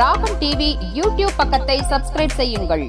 ராகம் TV YouTube பக்கத்தை subscribe செய்யுங்கள்.